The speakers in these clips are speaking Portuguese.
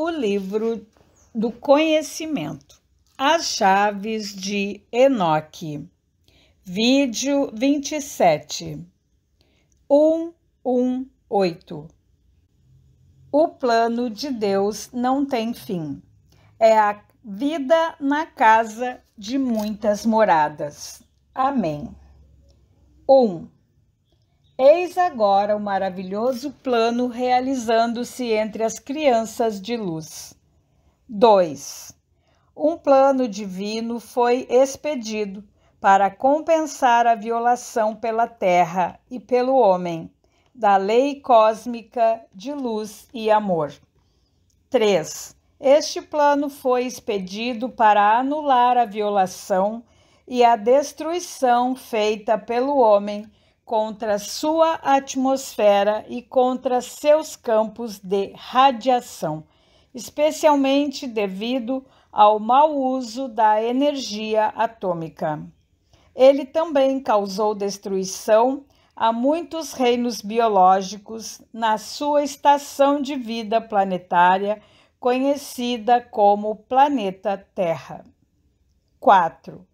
o livro do conhecimento, as chaves de Enoque. Vídeo 27 118 O plano de Deus não tem fim. É a vida na casa de muitas moradas. Amém. 1. Eis agora o maravilhoso plano realizando-se entre as crianças de luz. 2. Um plano divino foi expedido para compensar a violação pela terra e pelo homem da lei cósmica de luz e amor. 3. Este plano foi expedido para anular a violação e a destruição feita pelo homem contra sua atmosfera e contra seus campos de radiação, especialmente devido ao mau uso da energia atômica. Ele também causou destruição a muitos reinos biológicos na sua estação de vida planetária, conhecida como planeta Terra. 4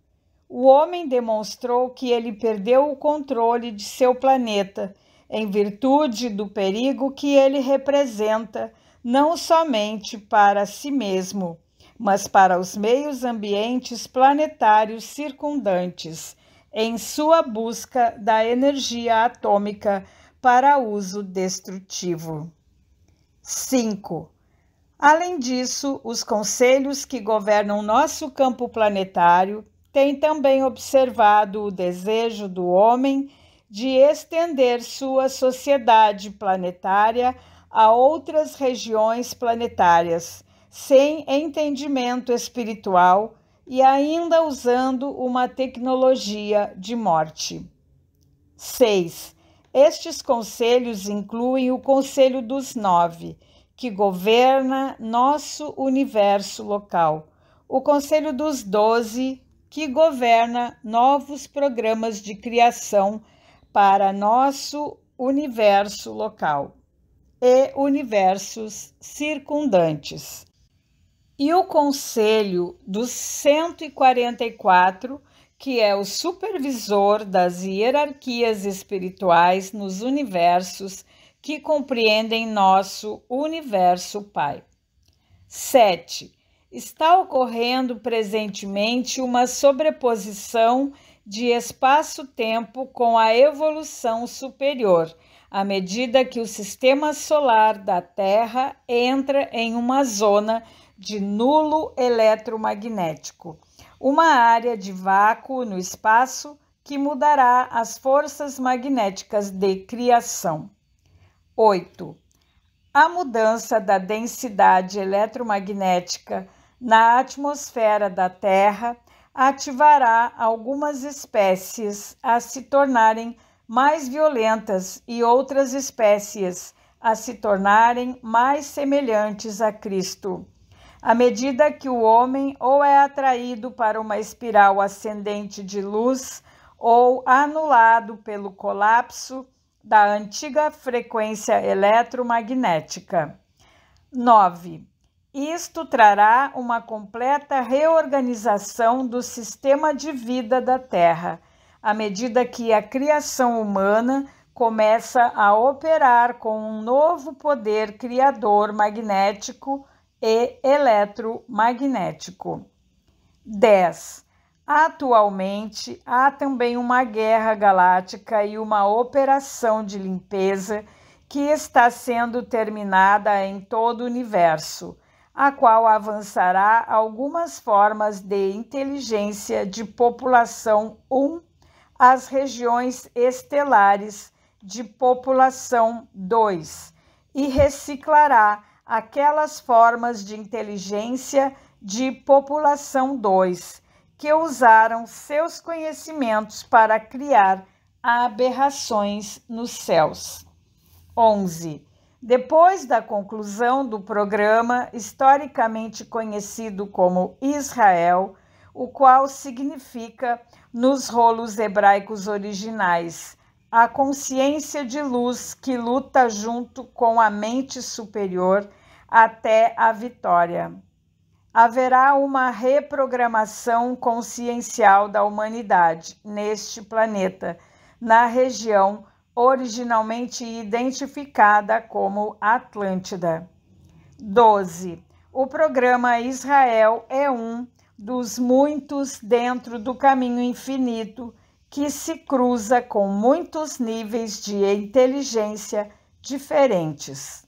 o homem demonstrou que ele perdeu o controle de seu planeta em virtude do perigo que ele representa, não somente para si mesmo, mas para os meios ambientes planetários circundantes, em sua busca da energia atômica para uso destrutivo. 5. Além disso, os conselhos que governam nosso campo planetário tem também observado o desejo do homem de estender sua sociedade planetária a outras regiões planetárias, sem entendimento espiritual e ainda usando uma tecnologia de morte. 6. Estes conselhos incluem o Conselho dos Nove, que governa nosso universo local, o Conselho dos Doze, que governa novos programas de criação para nosso universo local e universos circundantes. E o Conselho dos 144, que é o supervisor das hierarquias espirituais nos universos que compreendem nosso universo Pai. 7 está ocorrendo presentemente uma sobreposição de espaço-tempo com a evolução superior, à medida que o sistema solar da Terra entra em uma zona de nulo eletromagnético, uma área de vácuo no espaço que mudará as forças magnéticas de criação. 8. A mudança da densidade eletromagnética na atmosfera da Terra ativará algumas espécies a se tornarem mais violentas e outras espécies a se tornarem mais semelhantes a Cristo. À medida que o homem ou é atraído para uma espiral ascendente de luz ou anulado pelo colapso da antiga frequência eletromagnética. 9. Isto trará uma completa reorganização do sistema de vida da Terra, à medida que a criação humana começa a operar com um novo poder criador magnético e eletromagnético. 10. Atualmente, há também uma guerra galáctica e uma operação de limpeza que está sendo terminada em todo o universo a qual avançará algumas formas de inteligência de população 1 às regiões estelares de população 2 e reciclará aquelas formas de inteligência de população 2 que usaram seus conhecimentos para criar aberrações nos céus. 11 depois da conclusão do programa historicamente conhecido como Israel, o qual significa, nos rolos hebraicos originais, a consciência de luz que luta junto com a mente superior, até a vitória. Haverá uma reprogramação consciencial da humanidade neste planeta, na região originalmente identificada como Atlântida. 12. O programa Israel é um dos muitos dentro do caminho infinito que se cruza com muitos níveis de inteligência diferentes.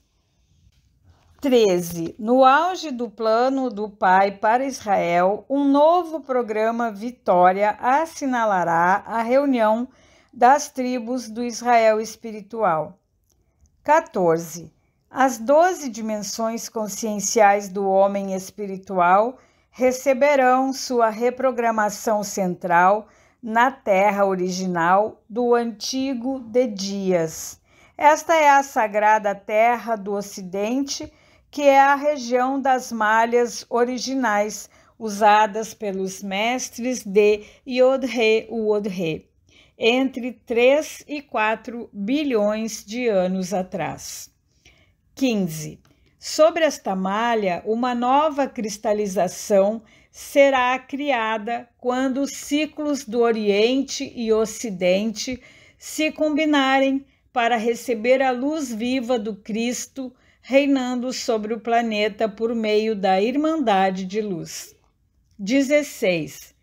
13. No auge do plano do Pai para Israel, um novo programa Vitória assinalará a reunião das tribos do Israel espiritual. 14. As doze dimensões conscienciais do homem espiritual receberão sua reprogramação central na terra original do antigo de Dias. Esta é a sagrada terra do Ocidente, que é a região das malhas originais usadas pelos mestres de Yod-He-Wod-He entre 3 e 4 bilhões de anos atrás. 15. Sobre esta malha, uma nova cristalização será criada quando os ciclos do Oriente e Ocidente se combinarem para receber a luz viva do Cristo reinando sobre o planeta por meio da Irmandade de Luz. 16.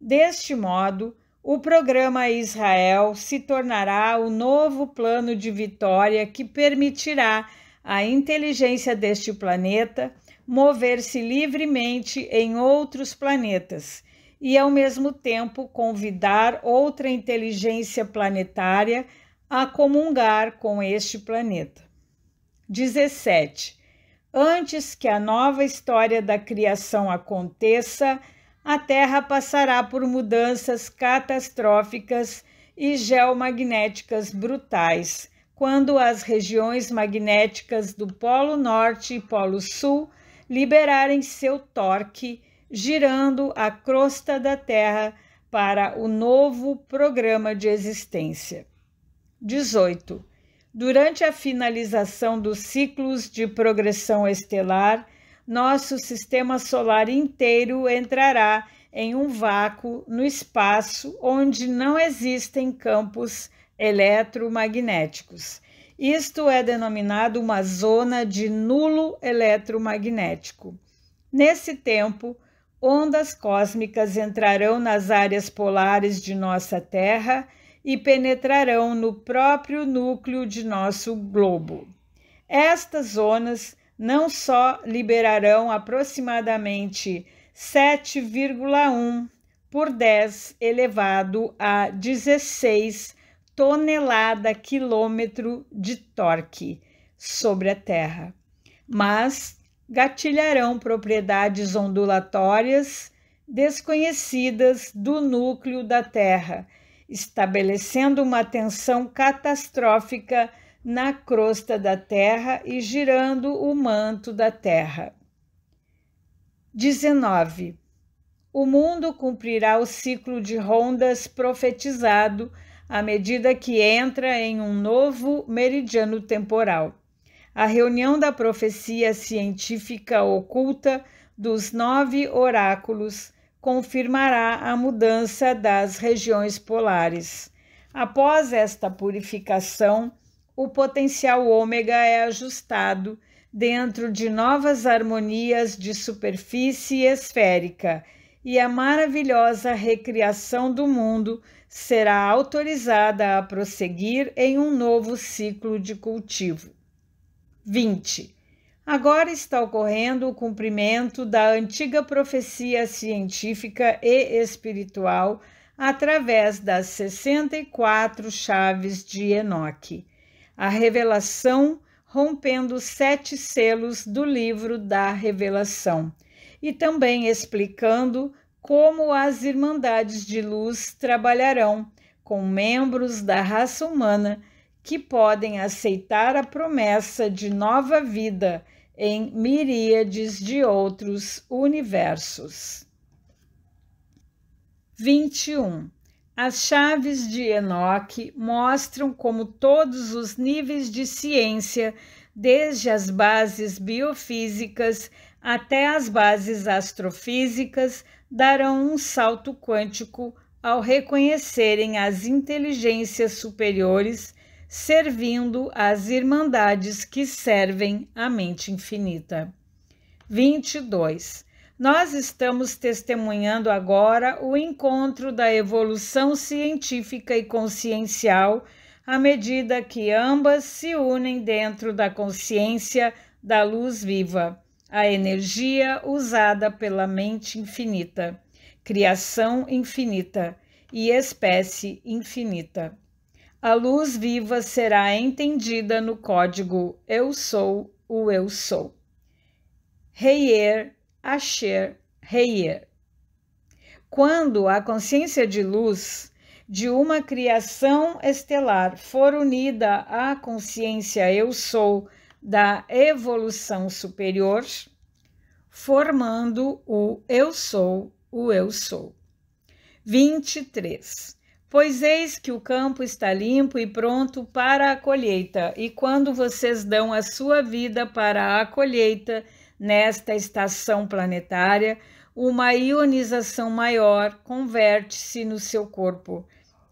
Deste modo, o programa Israel se tornará o novo plano de vitória que permitirá à inteligência deste planeta mover-se livremente em outros planetas e, ao mesmo tempo, convidar outra inteligência planetária a comungar com este planeta. 17. Antes que a nova história da criação aconteça, a Terra passará por mudanças catastróficas e geomagnéticas brutais, quando as regiões magnéticas do Polo Norte e Polo Sul liberarem seu torque, girando a crosta da Terra para o novo programa de existência. 18. Durante a finalização dos ciclos de progressão estelar, nosso sistema solar inteiro entrará em um vácuo no espaço onde não existem campos eletromagnéticos. Isto é denominado uma zona de nulo eletromagnético. Nesse tempo, ondas cósmicas entrarão nas áreas polares de nossa Terra e penetrarão no próprio núcleo de nosso globo. Estas zonas não só liberarão aproximadamente 7,1 por 10 elevado a 16 tonelada quilômetro de torque sobre a Terra, mas gatilharão propriedades ondulatórias desconhecidas do núcleo da Terra, estabelecendo uma tensão catastrófica na crosta da terra e girando o manto da terra. 19. O mundo cumprirá o ciclo de rondas profetizado à medida que entra em um novo meridiano temporal. A reunião da profecia científica oculta dos nove oráculos confirmará a mudança das regiões polares. Após esta purificação, o potencial ômega é ajustado dentro de novas harmonias de superfície esférica e a maravilhosa recriação do mundo será autorizada a prosseguir em um novo ciclo de cultivo. 20. Agora está ocorrendo o cumprimento da antiga profecia científica e espiritual através das 64 chaves de Enoque a revelação rompendo sete selos do livro da Revelação, e também explicando como as Irmandades de Luz trabalharão com membros da raça humana que podem aceitar a promessa de nova vida em miríades de outros universos. 21. As chaves de Enoque mostram como todos os níveis de ciência desde as bases biofísicas até as bases astrofísicas, darão um salto quântico ao reconhecerem as inteligências superiores servindo as irmandades que servem a mente infinita. 22. Nós estamos testemunhando agora o encontro da evolução científica e consciencial à medida que ambas se unem dentro da consciência da luz viva, a energia usada pela mente infinita, criação infinita e espécie infinita. A luz viva será entendida no código Eu sou o Eu sou. Reier Asher Heyer. Quando a consciência de luz de uma criação estelar for unida à consciência eu sou da evolução superior, formando o eu sou, o eu sou. 23. Pois eis que o campo está limpo e pronto para a colheita, e quando vocês dão a sua vida para a colheita, Nesta estação planetária, uma ionização maior converte-se no seu corpo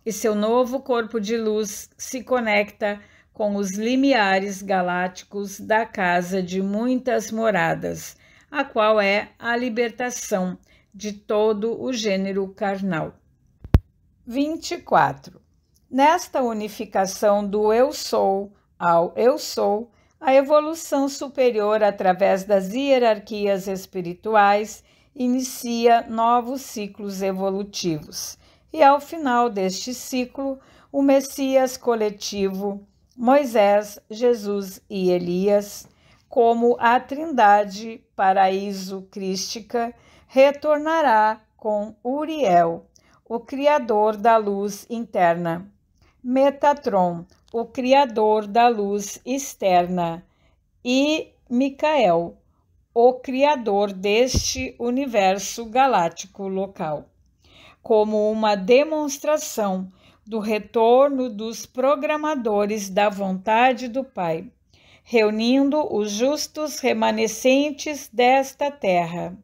e seu novo corpo de luz se conecta com os limiares galácticos da casa de muitas moradas, a qual é a libertação de todo o gênero carnal. 24. Nesta unificação do eu sou ao eu sou, a evolução superior, através das hierarquias espirituais, inicia novos ciclos evolutivos. E ao final deste ciclo, o Messias coletivo, Moisés, Jesus e Elias, como a Trindade paraíso crística, retornará com Uriel, o Criador da luz interna, Metatron, o Criador da luz externa, e Micael, o Criador deste universo galáctico local, como uma demonstração do retorno dos programadores da vontade do Pai, reunindo os justos remanescentes desta terra,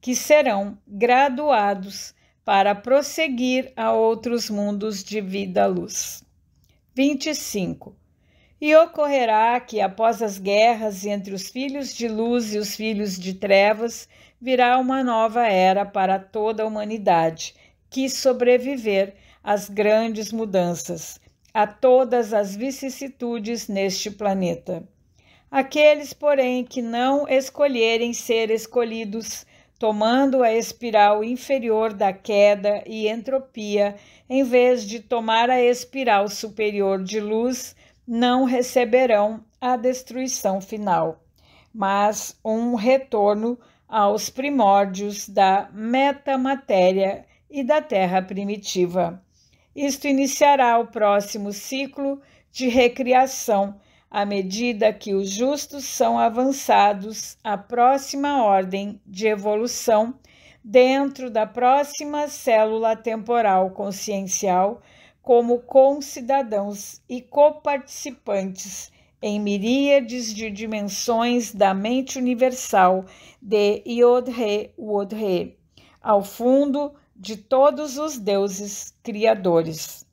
que serão graduados para prosseguir a outros mundos de vida-luz. 25. E ocorrerá que, após as guerras entre os filhos de luz e os filhos de trevas, virá uma nova era para toda a humanidade, que sobreviver às grandes mudanças, a todas as vicissitudes neste planeta. Aqueles, porém, que não escolherem ser escolhidos, tomando a espiral inferior da queda e entropia, em vez de tomar a espiral superior de luz, não receberão a destruição final, mas um retorno aos primórdios da metamatéria e da Terra primitiva. Isto iniciará o próximo ciclo de recriação à medida que os justos são avançados à próxima ordem de evolução dentro da próxima célula temporal consciencial, como concidadãos e coparticipantes em miríades de dimensões da mente universal de Yod-He Wod-He, ao fundo de todos os deuses criadores.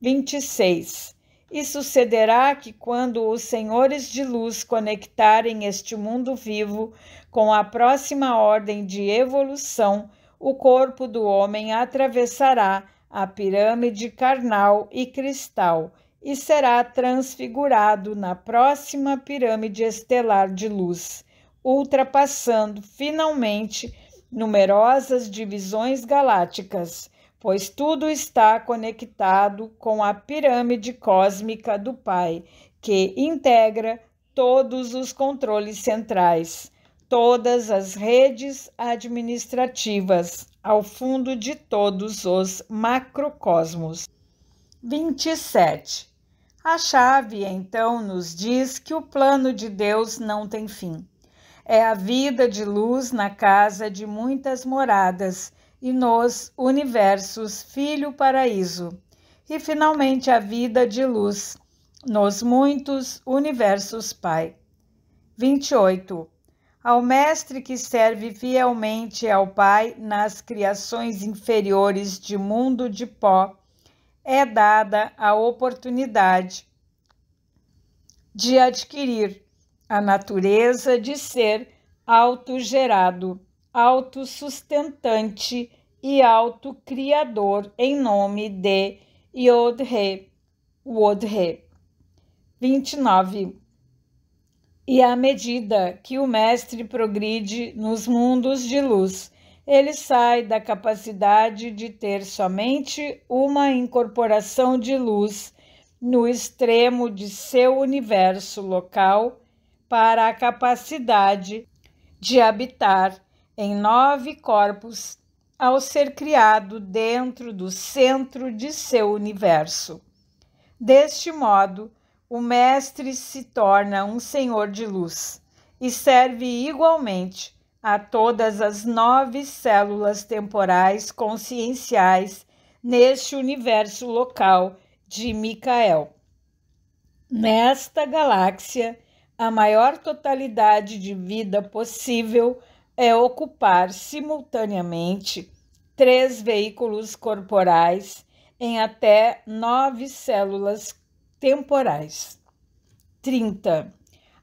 26. E sucederá que, quando os senhores de luz conectarem este mundo vivo com a próxima ordem de evolução, o corpo do homem atravessará a pirâmide carnal e cristal e será transfigurado na próxima pirâmide estelar de luz, ultrapassando finalmente numerosas divisões galácticas pois tudo está conectado com a pirâmide cósmica do Pai, que integra todos os controles centrais, todas as redes administrativas, ao fundo de todos os macrocosmos. 27. A chave então nos diz que o plano de Deus não tem fim. É a vida de luz na casa de muitas moradas e nos universos Filho Paraíso, e finalmente a vida de luz, nos muitos universos Pai. 28. Ao Mestre que serve fielmente ao Pai nas criações inferiores de mundo de pó, é dada a oportunidade de adquirir a natureza de ser autogerado, autossustentante e autocriador em nome de Yod-He, Wod-He. 29. E à medida que o mestre progride nos mundos de luz, ele sai da capacidade de ter somente uma incorporação de luz no extremo de seu universo local para a capacidade de habitar em nove corpos ao ser criado dentro do centro de seu universo. Deste modo, o Mestre se torna um Senhor de luz e serve igualmente a todas as nove células temporais conscienciais neste universo local de Micael. Nesta galáxia, a maior totalidade de vida possível é ocupar simultaneamente três veículos corporais em até nove células temporais. 30.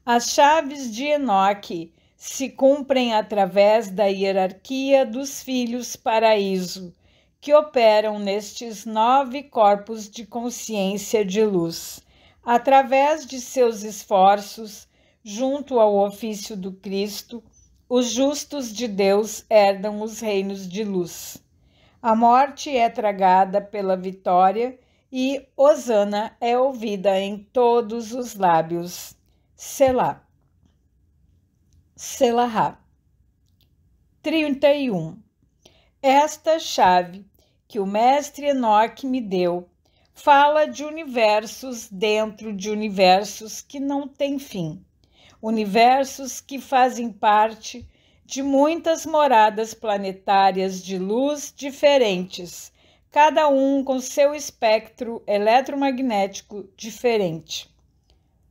As chaves de Enoque se cumprem através da hierarquia dos filhos paraíso, que operam nestes nove corpos de consciência de luz. Através de seus esforços, junto ao ofício do Cristo, os justos de Deus herdam os reinos de luz. A morte é tragada pela vitória e Osana é ouvida em todos os lábios. Selá. Selahá. 31. Esta chave que o mestre Enoque me deu fala de universos dentro de universos que não têm fim, universos que fazem parte de muitas moradas planetárias de luz diferentes cada um com seu espectro eletromagnético diferente.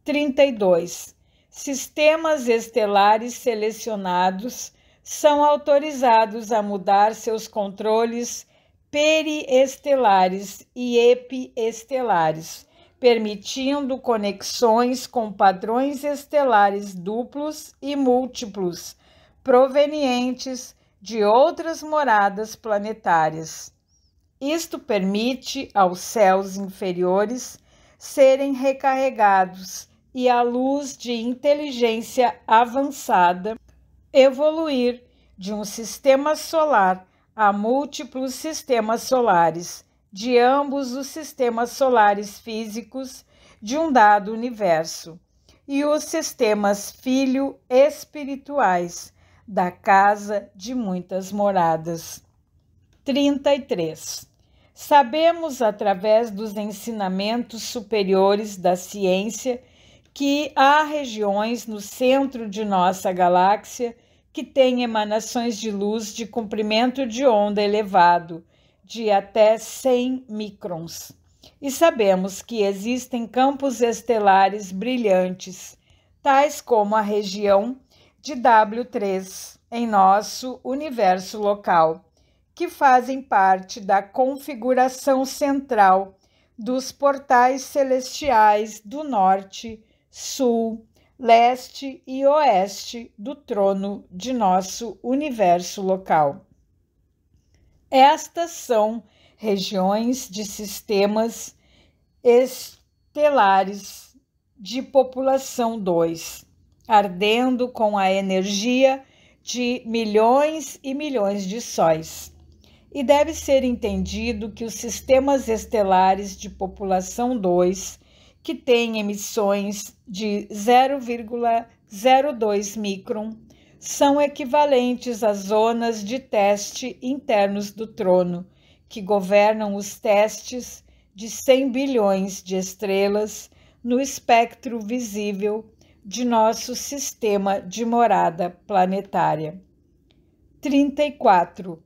32. Sistemas estelares selecionados são autorizados a mudar seus controles periestelares e epiestelares, permitindo conexões com padrões estelares duplos e múltiplos provenientes de outras moradas planetárias. Isto permite aos céus inferiores serem recarregados e a luz de inteligência avançada evoluir de um sistema solar a múltiplos sistemas solares, de ambos os sistemas solares físicos de um dado universo, e os sistemas filho espirituais da casa de muitas moradas. 33. Sabemos através dos ensinamentos superiores da ciência que há regiões no centro de nossa galáxia que têm emanações de luz de comprimento de onda elevado, de até 100 microns. E sabemos que existem campos estelares brilhantes, tais como a região de W3 em nosso universo local que fazem parte da configuração central dos portais celestiais do norte, sul, leste e oeste do trono de nosso universo local. Estas são regiões de sistemas estelares de população 2, ardendo com a energia de milhões e milhões de sóis. E deve ser entendido que os sistemas estelares de população 2, que têm emissões de 0,02 micron, são equivalentes às zonas de teste internos do trono, que governam os testes de 100 bilhões de estrelas no espectro visível de nosso sistema de morada planetária. 34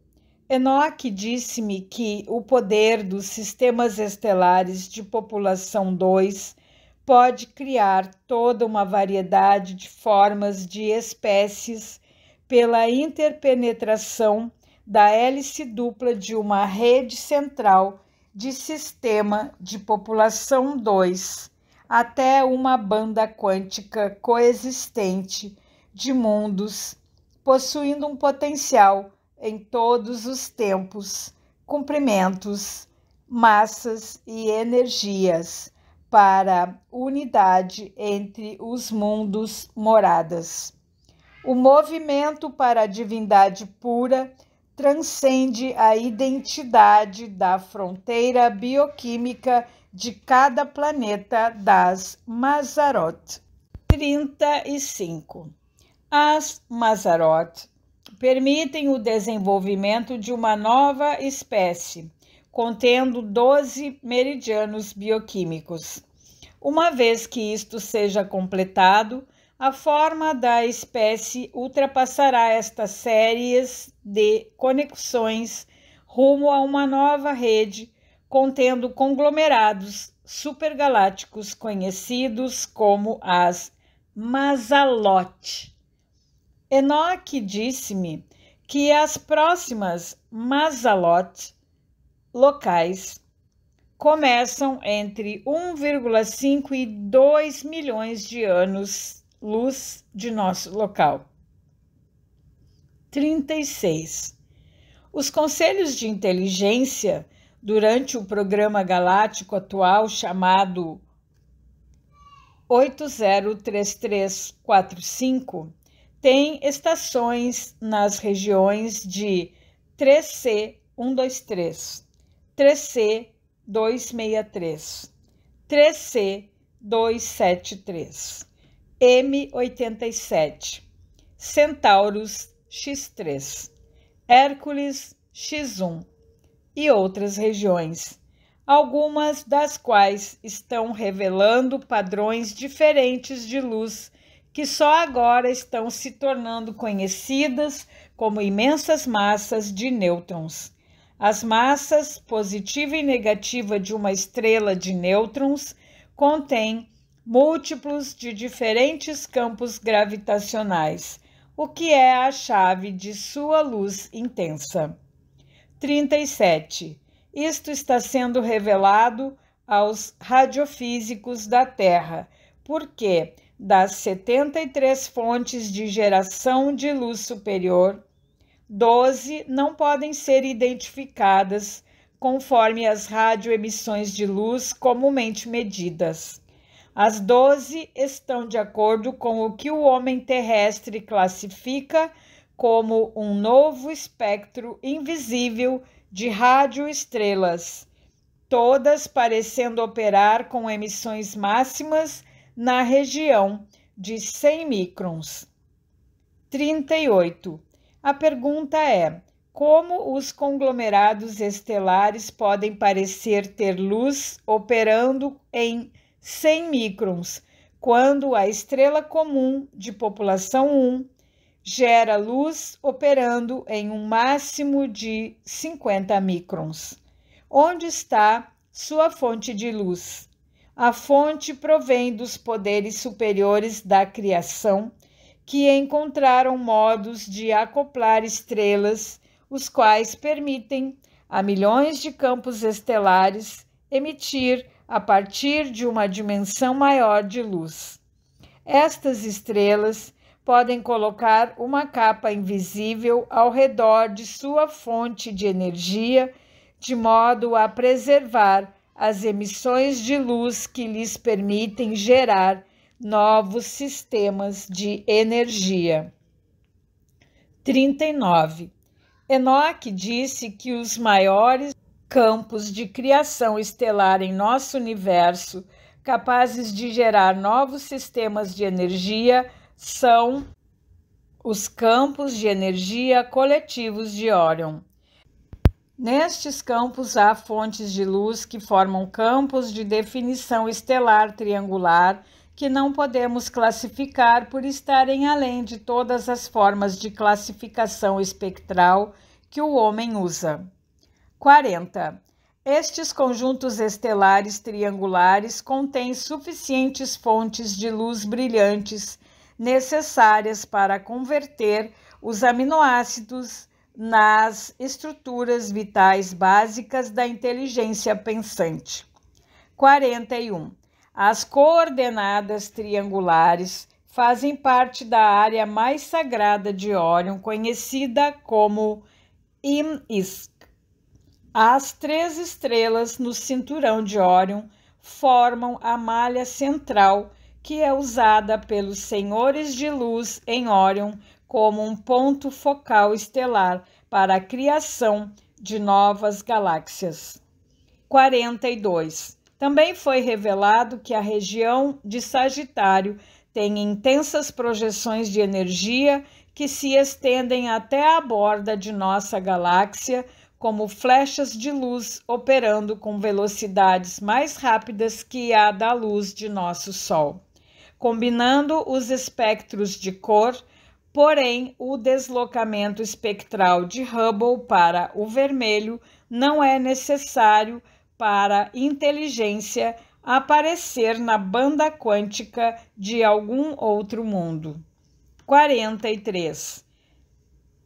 Enoque disse-me que o poder dos sistemas estelares de população 2 pode criar toda uma variedade de formas de espécies pela interpenetração da hélice dupla de uma rede central de sistema de população 2 até uma banda quântica coexistente de mundos, possuindo um potencial em todos os tempos, comprimentos, massas e energias para unidade entre os mundos moradas. O movimento para a divindade pura transcende a identidade da fronteira bioquímica de cada planeta das Mazarot. 35. As Mazarot permitem o desenvolvimento de uma nova espécie, contendo 12 meridianos bioquímicos. Uma vez que isto seja completado, a forma da espécie ultrapassará estas séries de conexões rumo a uma nova rede contendo conglomerados supergalácticos conhecidos como as Mazalote. Enoque disse-me que as próximas Mazalote locais começam entre 1,5 e 2 milhões de anos luz de nosso local. 36. Os conselhos de inteligência durante o programa galáctico atual chamado 803345 têm estações nas regiões de 3C123, 3C263, 3C273. M87, Centauros X3, Hércules X1 e outras regiões, algumas das quais estão revelando padrões diferentes de luz que só agora estão se tornando conhecidas como imensas massas de nêutrons. As massas positiva e negativa de uma estrela de nêutrons contêm múltiplos de diferentes campos gravitacionais, o que é a chave de sua luz intensa. 37. Isto está sendo revelado aos radiofísicos da Terra, porque das 73 fontes de geração de luz superior, 12 não podem ser identificadas conforme as radioemissões de luz comumente medidas. As doze estão de acordo com o que o homem terrestre classifica como um novo espectro invisível de radioestrelas, todas parecendo operar com emissões máximas na região de 100 microns. 38. A pergunta é: como os conglomerados estelares podem parecer ter luz operando em 100 microns, quando a estrela comum de população 1 gera luz operando em um máximo de 50 microns. Onde está sua fonte de luz? A fonte provém dos poderes superiores da criação, que encontraram modos de acoplar estrelas, os quais permitem a milhões de campos estelares emitir a partir de uma dimensão maior de luz. Estas estrelas podem colocar uma capa invisível ao redor de sua fonte de energia, de modo a preservar as emissões de luz que lhes permitem gerar novos sistemas de energia. 39. Enoque disse que os maiores campos de criação estelar em nosso universo capazes de gerar novos sistemas de energia são os campos de energia coletivos de Órion. Nestes campos há fontes de luz que formam campos de definição estelar triangular que não podemos classificar por estarem além de todas as formas de classificação espectral que o homem usa. 40. Estes conjuntos estelares triangulares contêm suficientes fontes de luz brilhantes necessárias para converter os aminoácidos nas estruturas vitais básicas da inteligência pensante. 41. As coordenadas triangulares fazem parte da área mais sagrada de Órion, conhecida como Im-Isk. As três estrelas no cinturão de Órion formam a malha central que é usada pelos senhores de luz em Órion como um ponto focal estelar para a criação de novas galáxias. 42. Também foi revelado que a região de Sagitário tem intensas projeções de energia que se estendem até a borda de nossa galáxia, como flechas de luz operando com velocidades mais rápidas que a da luz de nosso Sol. Combinando os espectros de cor, porém, o deslocamento espectral de Hubble para o vermelho não é necessário para inteligência aparecer na banda quântica de algum outro mundo. 43.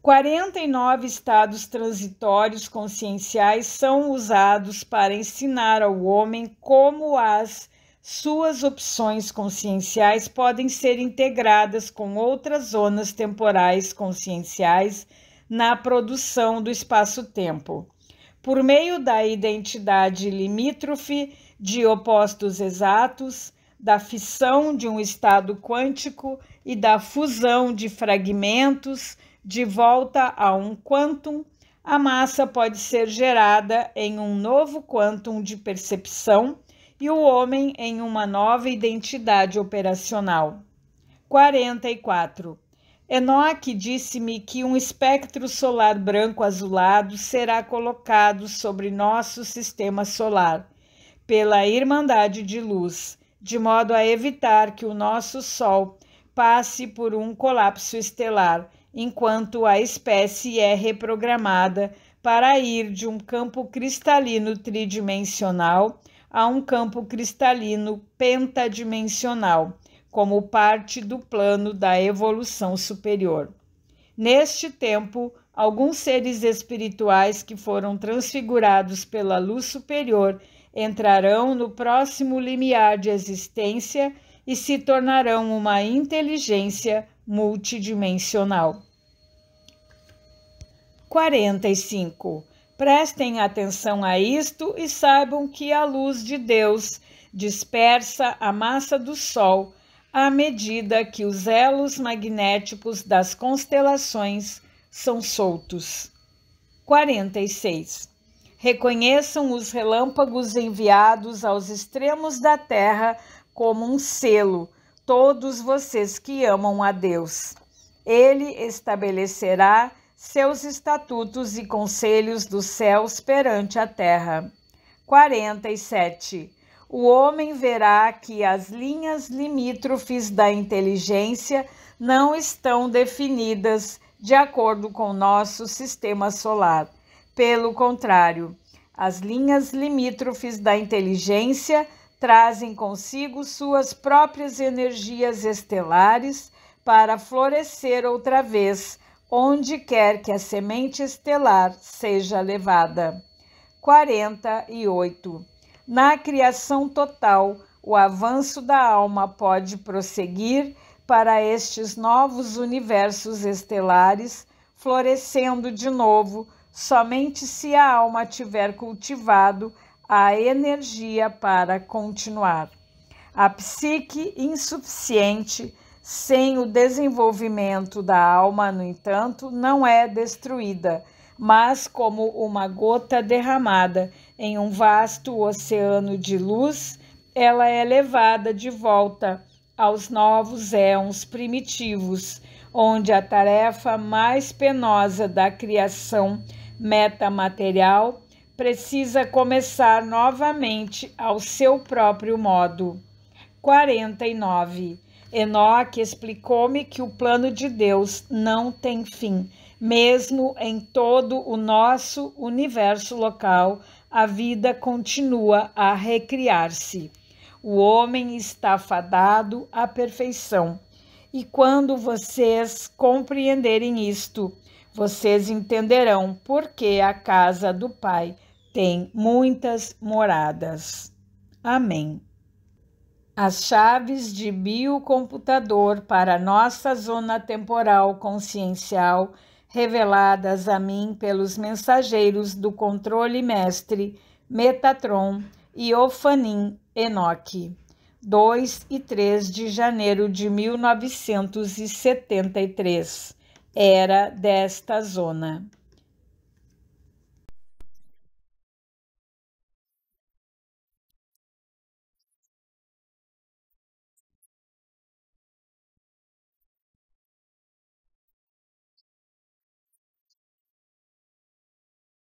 49 estados transitórios conscienciais são usados para ensinar ao homem como as suas opções conscienciais podem ser integradas com outras zonas temporais conscienciais na produção do espaço-tempo. Por meio da identidade limítrofe de opostos exatos, da fissão de um estado quântico e da fusão de fragmentos de volta a um quantum, a massa pode ser gerada em um novo quantum de percepção e o homem em uma nova identidade operacional. 44. Enoque disse-me que um espectro solar branco azulado será colocado sobre nosso sistema solar pela Irmandade de Luz, de modo a evitar que o nosso Sol passe por um colapso estelar, enquanto a espécie é reprogramada para ir de um campo cristalino tridimensional a um campo cristalino pentadimensional, como parte do plano da evolução superior. Neste tempo, alguns seres espirituais que foram transfigurados pela luz superior entrarão no próximo limiar de existência e se tornarão uma inteligência multidimensional. 45. Prestem atenção a isto e saibam que a luz de Deus dispersa a massa do Sol à medida que os elos magnéticos das constelações são soltos. 46. Reconheçam os relâmpagos enviados aos extremos da terra como um selo, todos vocês que amam a Deus. Ele estabelecerá seus estatutos e conselhos dos céus perante a terra. 47. O homem verá que as linhas limítrofes da inteligência não estão definidas de acordo com nosso sistema solar pelo contrário, as linhas limítrofes da inteligência trazem consigo suas próprias energias estelares para florescer outra vez, onde quer que a semente estelar seja levada. 48. Na criação total, o avanço da alma pode prosseguir para estes novos universos estelares, florescendo de novo somente se a alma tiver cultivado a energia para continuar. A psique insuficiente, sem o desenvolvimento da alma, no entanto, não é destruída, mas como uma gota derramada em um vasto oceano de luz, ela é levada de volta aos novos éons primitivos, onde a tarefa mais penosa da criação metamaterial precisa começar novamente ao seu próprio modo. 49. Enoque explicou-me que o plano de Deus não tem fim, mesmo em todo o nosso universo local, a vida continua a recriar-se. O homem está fadado à perfeição. E quando vocês compreenderem isto, vocês entenderão por que a casa do Pai tem muitas moradas. Amém. As chaves de biocomputador para nossa zona temporal consciencial, reveladas a mim pelos mensageiros do controle mestre Metatron e Ofanim Enoque, 2 e 3 de janeiro de 1973. Era desta zona.